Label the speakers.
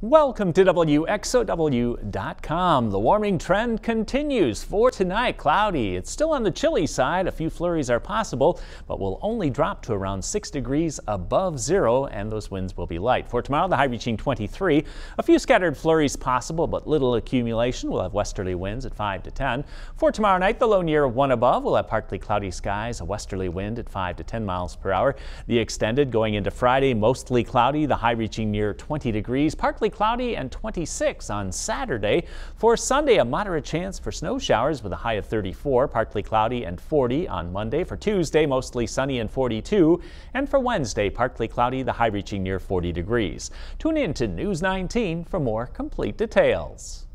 Speaker 1: Welcome to WXOW.com. The warming trend continues for tonight. Cloudy. It's still on the chilly side. A few flurries are possible, but will only drop to around 6 degrees above zero, and those winds will be light. For tomorrow, the high reaching 23. A few scattered flurries possible, but little accumulation. We'll have westerly winds at 5 to 10. For tomorrow night, the low near 1 above. We'll have partly cloudy skies, a westerly wind at 5 to 10 miles per hour. The extended going into Friday, mostly cloudy. The high reaching near 20 degrees, partly cloudy and 26 on Saturday. For Sunday, a moderate chance for snow showers with a high of 34, partly cloudy and 40 on Monday. For Tuesday, mostly sunny and 42. And for Wednesday, partly cloudy, the high reaching near 40 degrees. Tune in to News 19 for more complete details.